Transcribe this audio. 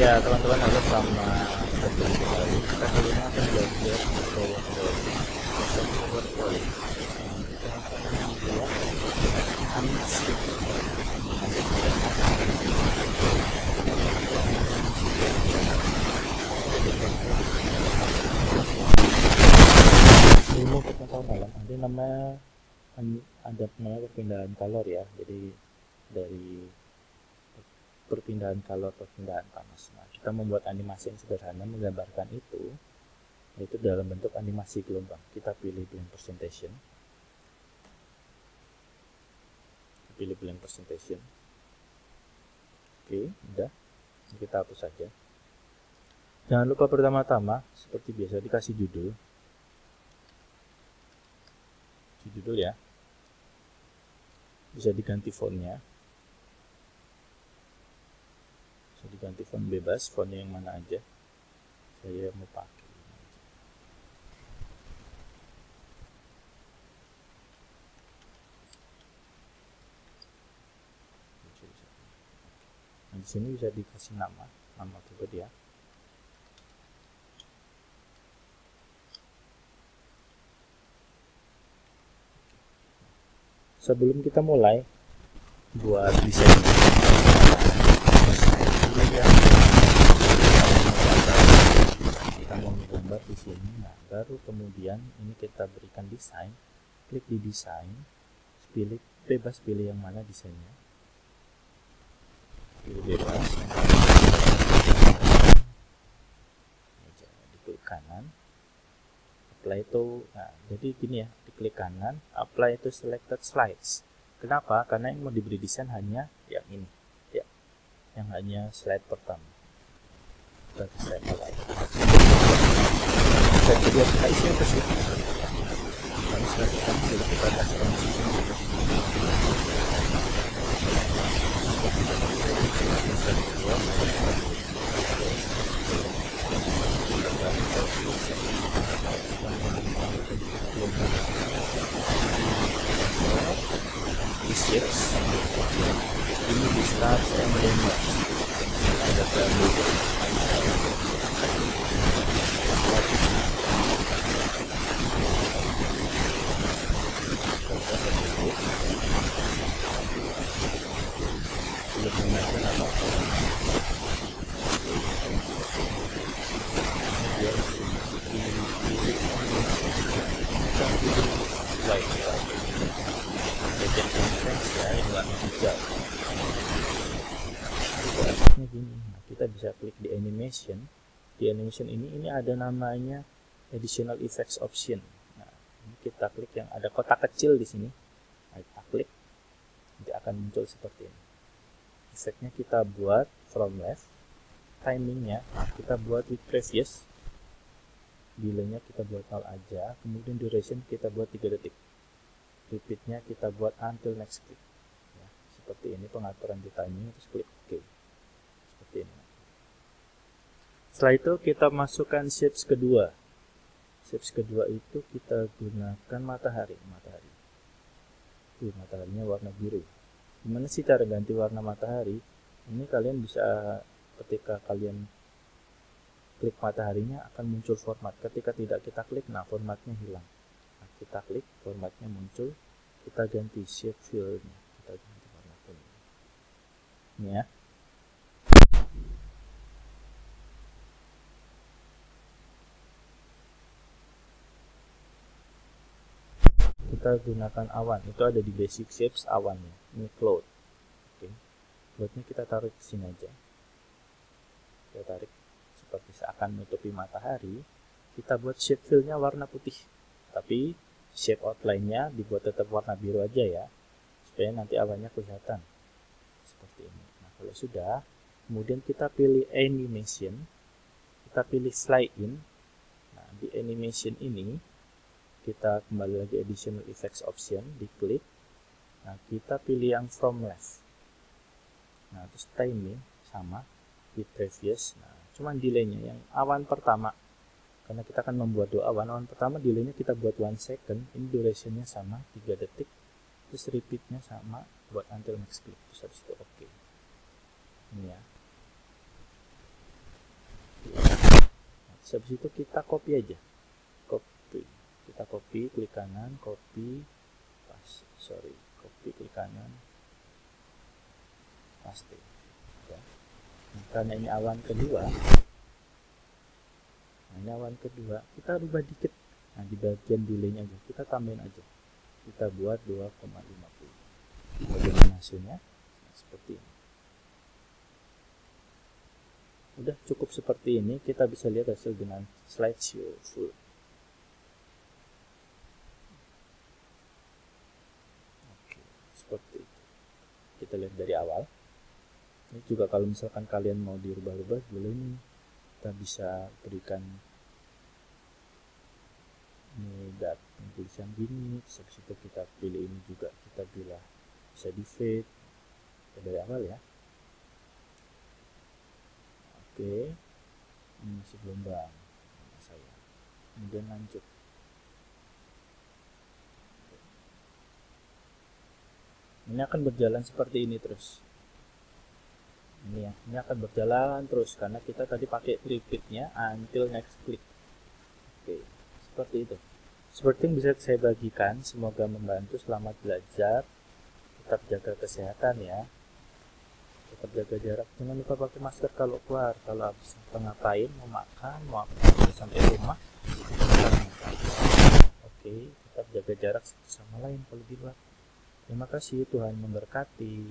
ya teman-teman halo sama. Kita kali ini akan belajar power quality konsep power quality kita akan membuat animasi ilmu pengetahuan ada namanya ada namanya perpindahan kalor ya. Jadi dari perpindahan kalor perpindahan panas nah kita membuat animasi yang sederhana menggambarkan itu yaitu dalam bentuk animasi gelombang. Kita pilih blend presentation. Pilih blend presentation. Oke udah. Kita hapus saja. Jangan lupa pertama-tama seperti biasa dikasih judul. Judul ya. Bisa diganti fontnya bisa diganti font bebas fontnya yang mana aja. Saya mau pakai nah di sini bisa dikasih nama nama pribadi ya sebelum kita mulai buat desain kita mau menggambar di sini nah baru kemudian ini kita berikan desain klik di desain pilih bebas pilih yang mana desainnya. Pilih bebas. Di klik kanan. Apply itu nah jadi gini ya diklik kanan apply to selected slides. Kenapa? Karena yang mau diberi desain hanya yang ini ya. Yang hanya slide pertama. Dari slide awal kedua kita isi apa sih jadi kita kedua shapes ini start. And end ada value belum mengenalkan apa-apa biar white legend intense ya ini warna hijau efeknya gini nah, kita bisa klik di animation. Di animation ini ini ada namanya additional effects option. Nah ini kita klik yang ada kotak kecil di sini. Nah, kita klik. Nanti akan muncul seperti ini. Efeknya kita buat from left. Timingnya kita buat with previous. Delaynya kita buat 0 aja. Kemudian duration kita buat 3 detik. Repeatnya kita buat until next click. Ya, seperti ini pengaturan di timing terus klik OK. Seperti ini setelah itu kita masukkan shapes kedua. Shapes kedua itu kita gunakan matahari. Matahari. Tuh, mataharinya warna biru. Gimana sih cara ganti warna matahari? Ini kalian bisa ketika kalian klik mataharinya akan muncul format. Ketika tidak kita klik nah formatnya hilang. Nah, kita klik formatnya muncul. Kita ganti shape fill-nya. Kita ganti warna kuning ini ya kita gunakan awan. Itu ada di basic shapes awannya. Ini cloud. Oke. Cloudnya kita tarik ke sini aja. Kita tarik seperti seakan menutupi matahari. Kita buat shape fill-nya warna putih. Tapi shape outline-nya dibuat tetap warna biru aja ya. Supaya nanti awannya kelihatan. Seperti ini. Nah kalau sudah kemudian kita pilih animation. Kita pilih slide in. Nah di animation ini kita kembali lagi additional effects option diklik nah kita pilih yang from left. Nah terus timing sama. Di previous nah cuman delaynya yang awan pertama. Karena kita akan membuat dua awan. Awan pertama delaynya kita buat one second. Ini durationnya sama 3 detik. Terus repeatnya sama buat until next click. Terus habis itu oke. Okay. ini ya. Habis itu kita copy aja kita copy klik kanan copy pas sorry copy klik kanan. Paste ya. nah, karena ini awan kedua. Nah ini awan kedua. Kita rubah dikit. Nah di bagian delaynya aja. Kita tambahin aja. Kita buat 2,50 bagaimana hasilnya? Nah, seperti ini. Udah cukup seperti ini. Kita bisa lihat hasil dengan slideshow full oke seperti itu. Kita lihat dari awal. Ini juga kalau misalkan kalian mau dirubah-rubah boleh nih. Kita bisa berikan ini dat tulisan gini. Habis itu kita pilih ini juga. Kita bila bisa di fade dari awal ya. Oke. Ini sebelum bang. Saya. Kemudian lanjut ini akan berjalan seperti ini terus. Ini ya ini akan berjalan terus karena kita tadi pakai repeatnya until next click. Oke seperti itu. Seperti yang bisa saya bagikan semoga membantu. Selamat belajar. Tetap jaga kesehatan ya. Tetap jaga jarak. Jangan lupa pakai masker kalau keluar. Kalau habis ngapain mau makan mau apa sampai rumah. Oke tetap jaga jarak sama lain kalau di luar terima kasih Tuhan memberkati